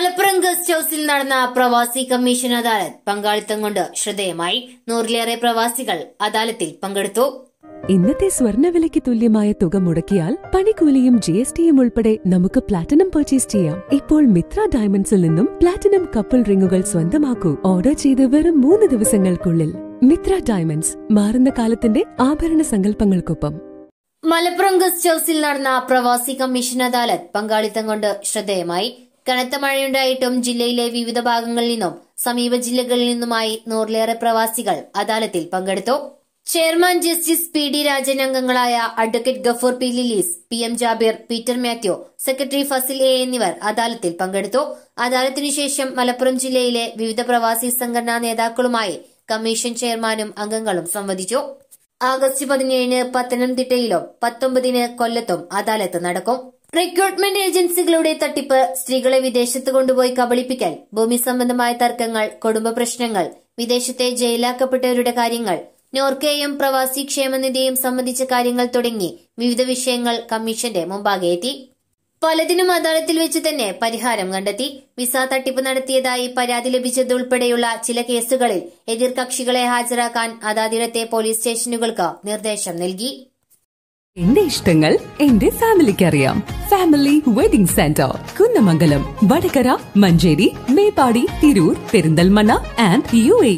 Malappuram guest ഹൌസിൽ നടന്ന പ്രവാസി കമ്മീഷൻ അദാലത്ത് പങ്കാളിത്തം കൊണ്ട് ശ്രദ്ധേയമായി. നൂറിലേറെ പ്രവാസികൾ അദാലത്തിൽ പങ്കെടുത്തു. ഇന്നത്തെ സ്വർണവിലയ്ക്ക് തുല്യമായ തുക മുടക്കിയാൽ പണിക്കൂലിയും ജി എസ് ടിയും ഉൾപ്പെടെ നമുക്ക് പ്ലാറ്റിനം പർച്ചേസ് ചെയ്യാം. ഇപ്പോൾ മിത്ര ഡയമണ്ട്സിൽ നിന്നും പ്ലാറ്റിനം കപ്പിൾ റിങ്ങുകൾ സ്വന്തമാക്കൂ. ഓർഡർ ചെയ്ത് വെറും മൂന്ന് ദിവസങ്ങൾക്കുള്ളിൽ. മിത്ര ഡയമണ്ട്സ് മാറുന്ന കാലത്തിന്റെ ആഭരണ സങ്കല്പങ്ങൾക്കൊപ്പം. മലപ്പുറം ഗസ്റ്റ് ഹൌസിൽ നടന്ന പ്രവാസി കമ്മീഷൻ അദാലത്ത് പങ്കാളിത്തം കൊണ്ട് ശ്രദ്ധേയമായി. കനത്ത മഴയുണ്ടായിട്ടും ജില്ലയിലെ വിവിധ ഭാഗങ്ങളിൽ നിന്നും സമീപ ജില്ലകളിൽ നിന്നുമായി നൂറിലേറെ പ്രവാസികൾ അദാലത്തിൽ പങ്കെടുത്തു. Chairman justice P D Rajan അംഗങ്ങളായ advocate Gafoor P Lilis P M Jabir Peter Mathew secretary Fasil A എന്നിവർ അദാലത്തിൽ പങ്കെടുത്തു. അദാലത്തിനു ശേഷം മലപ്പുറം ജില്ലയിലെ വിവിധ പ്രവാസി സംഘടനാ നേതാക്കളുമായി കമ്മീഷൻ ചെയർമാനും അംഗങ്ങളും സംവദിച്ചു. ആഗസ്റ്റ് പതിനേഴിന് പത്തനംതിട്ടയിലും പത്തൊമ്പതിന് കൊല്ലത്തും അദാലത്ത് നടക്കും. റിക്രൂട്ട്മെന്റ് ഏജൻസികളുടെ തട്ടിപ്പ് സ്ത്രീകളെ വിദേശത്ത് കൊണ്ടുപോയി കബളിപ്പിക്കൽ ഭൂമി സംബന്ധമായ തർക്കങ്ങൾ കുടുംബ പ്രശ്നങ്ങൾ വിദേശത്തെ ജയിലാക്കപ്പെട്ടവരുടെ കാര്യങ്ങൾ നോർക്കയെയും പ്രവാസി ക്ഷേമനിധിയും സംബന്ധിച്ച കാര്യങ്ങൾ തുടങ്ങി വിവിധ വിഷയങ്ങൾ കമ്മീഷന്റെ മുമ്പാകെ എത്തി. പലതിനും അദാലത്തിൽ വെച്ച് തന്നെ പരിഹാരം കണ്ടെത്തി. വിസ തട്ടിപ്പ് നടത്തിയതായി പരാതി ലഭിച്ചതുൾപ്പെടെയുള്ള ചില കേസുകളിൽ എതിർകക്ഷികളെ ഹാജരാക്കാൻ അതാതിടത്തെ പോലീസ് സ്റ്റേഷനുകൾക്ക് നിർദ്ദേശം നൽകി. എന്റെ ഇഷ്ടങ്ങൾ എന്റെ ഫാമിലിക്ക് അറിയാം family wedding centre Kunnamangalam Vadakara Manjeri Meppadi Tirur Perinthalmanna and U A.